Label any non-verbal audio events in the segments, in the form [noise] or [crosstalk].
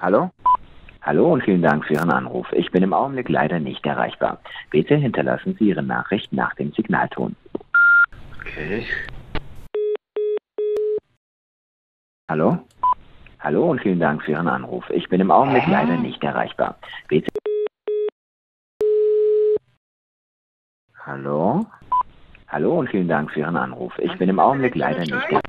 Hallo? Hallo und vielen Dank für Ihren Anruf. Ich bin im Augenblick leider nicht erreichbar. Bitte hinterlassen Sie Ihre Nachricht nach dem Signalton. Okay. Hallo? Hallo und vielen Dank für Ihren Anruf. Ich bin im Augenblick leider nicht erreichbar. Bitte. Hallo? Hallo und vielen Dank für Ihren Anruf. Ich bin im Augenblick leider nicht erreichbar.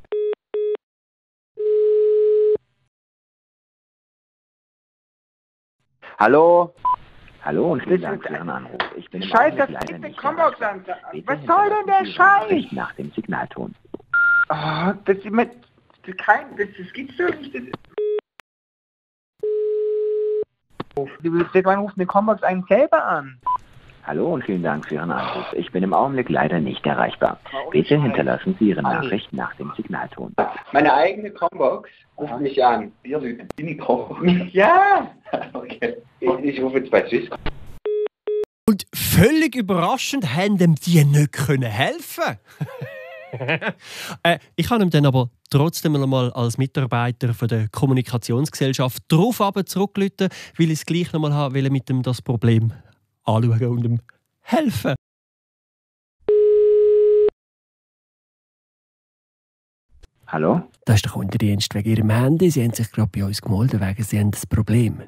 Hallo? Hallo und vielen Dank für Ihren Anruf. Ich bin im Scheiß, Augenblick das eine nicht Combox erreichbar. an. Bitte Was soll denn der hinterlassen Sie Ihre Scheiß? Nachricht nach dem Signalton. Oh, das ist das, kein, das, das gibt's doch nicht. Seit wann ruft eine Combox einen selber an? Hallo und vielen Dank für Ihren Anruf. Ich bin im Augenblick leider nicht erreichbar. Bitte hinterlassen Sie Ihre Nachricht nach dem Signalton. Meine eigene Combox ruft mich an. Ich Koch? Ja! [laughs] okay. Ich, ich rufe jetzt bei Swisscom. Und völlig überraschend haben die nicht können helfen. [laughs] äh, ich habe ihm dann aber trotzdem einmal als Mitarbeiter von der Kommunikationsgesellschaft darauf zurückgelitten, weil ich es gleich nochmal haben will, mit dem das Problem anschauen und ihm helfen. Hallo? Das ist der Kundendienst wegen Ihrem Handy. Sie haben sich gerade bei uns gemeldet, wegen Sie haben ein Problem.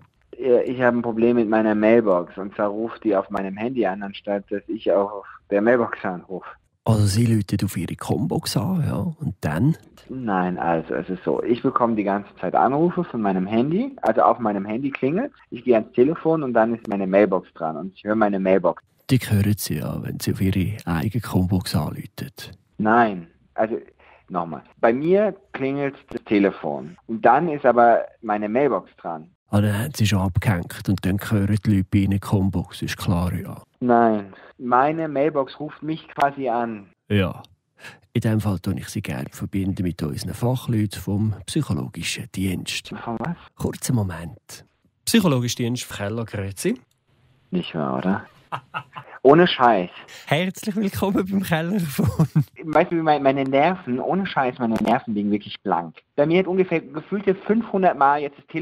Ich habe ein Problem mit meiner Mailbox und zwar ruft die auf meinem Handy an, anstatt dass ich auch auf der Mailbox anrufe. Also Sie läuten auf Ihre Combox an, ja, und dann? Nein, also es ist so, ich bekomme die ganze Zeit Anrufe von meinem Handy, also auf meinem Handy klingelt, ich gehe ans Telefon und dann ist meine Mailbox dran und ich höre meine Mailbox. Die hören Sie ja, wenn Sie auf Ihre eigene Combox anläuten. Nein, also nochmal, bei mir klingelt das Telefon und dann ist aber meine Mailbox dran. Dann haben Sie schon abgehängt und dann hören die Leute bei Ihnen Combox, ist klar, ja. Nein, meine Mailbox ruft mich quasi an. Ja. In dem Fall tue ich Sie gerne verbinden mit unseren Fachleuten vom psychologischen Dienst. Von was? Kurzen Moment. Psychologischer Dienst Keller, grüezi. Nicht wahr, oder? [laughs] Ohne Scheiß. Herzlich willkommen beim Kellerfon. Weißt du, meine Nerven, ohne Scheiß, meine Nerven liegen wirklich blank. Bei mir hat ungefähr gefühlte 500 Mal jetzt das Telefon